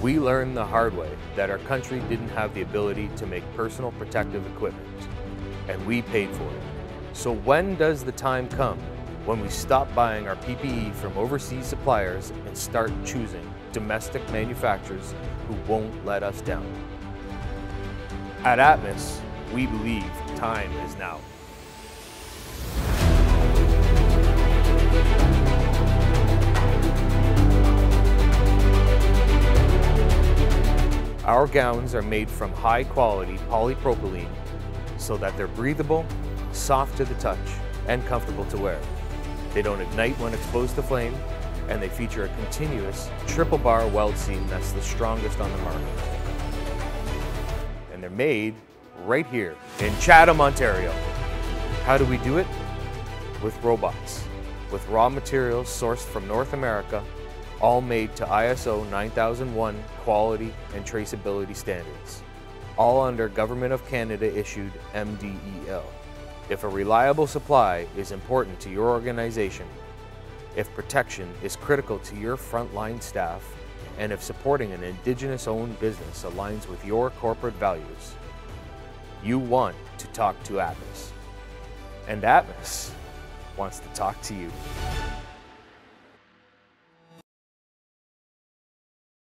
We learned the hard way that our country didn't have the ability to make personal protective equipment, and we paid for it. So when does the time come when we stop buying our PPE from overseas suppliers and start choosing domestic manufacturers who won't let us down? At Atmis, we believe time is now. Our gowns are made from high quality polypropylene so that they're breathable, soft to the touch, and comfortable to wear. They don't ignite when exposed to flame, and they feature a continuous triple bar weld seam that's the strongest on the market. And they're made right here in Chatham, Ontario. How do we do it? With robots, with raw materials sourced from North America all made to ISO 9001 quality and traceability standards, all under Government of Canada issued MDEL. If a reliable supply is important to your organization, if protection is critical to your frontline staff, and if supporting an Indigenous owned business aligns with your corporate values, you want to talk to Atmis. And Atmis wants to talk to you.